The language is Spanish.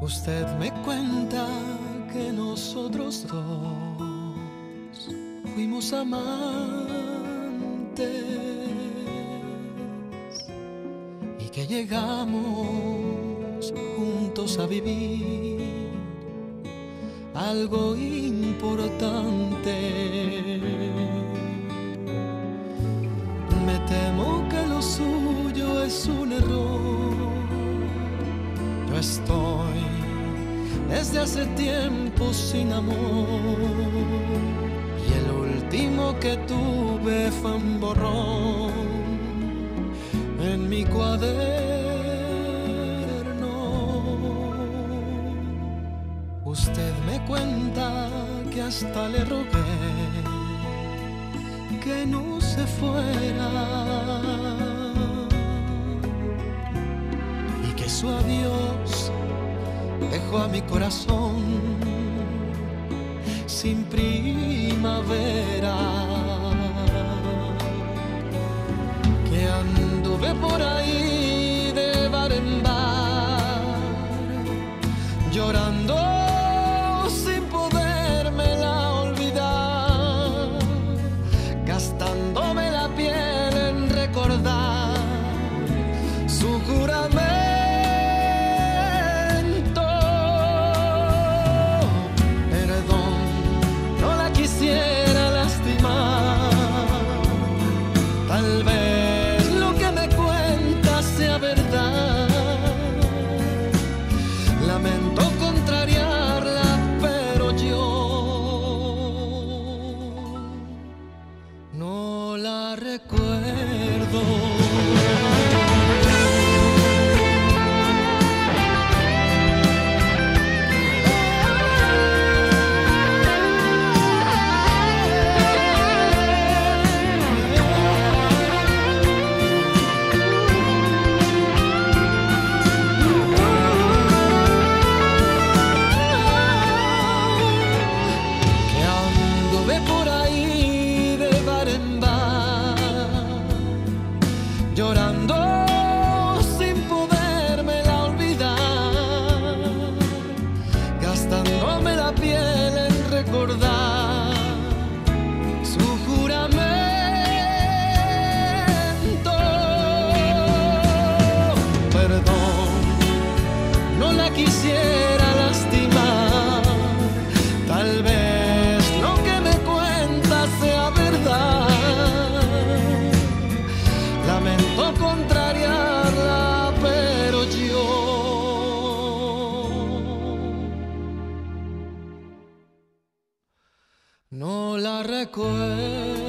Usted me cuenta que nosotros dos fuimos amantes y que llegamos juntos a vivir algo importante. Me temo que lo suyo es un error. Yo estoy hace tiempo sin amor. Y el último que tuve fue un borrón en mi cuaderno. Usted me cuenta que hasta le rogué que no se fuera y que su adiós a mi corazón sin primavera. Que anduve por ahí Tal vez lo que me cuenta sea verdad. Lamento contrariarla, pero yo no la recuerdo. Quisiera lastimar. Tal vez lo que me cuenta sea verdad. Lamento contrariarla, pero yo no la recuerdo.